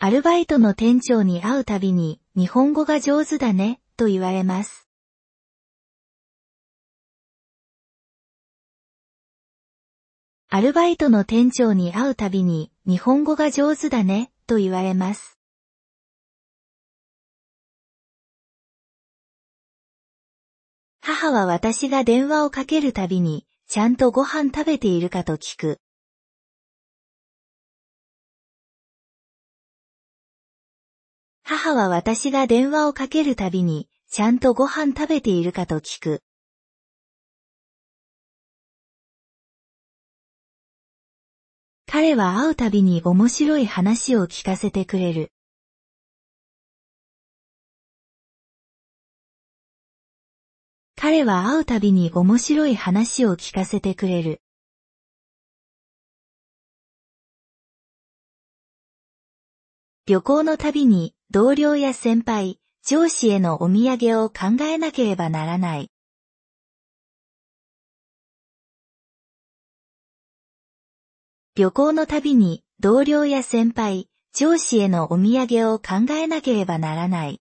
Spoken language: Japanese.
アルバイトの店長に会うたびに、日本語が上手だね、と言われます。アルバイトの店長に会うたびに、日本語が上手だね、と言われます。母は私が電話をかけるたびに、ちゃんとご飯食べているかと聞く。母は私が電話をかけるたびに、ちゃんとご飯食べているかと聞く。彼は会うたびに面白い話を聞かせてくれる。彼は会うたびに面白い話を聞かせてくれる。旅行のたびに同僚や先輩、上司へのお土産を考えなければならない。旅行のたびに同僚や先輩、上司へのお土産を考えなければならない。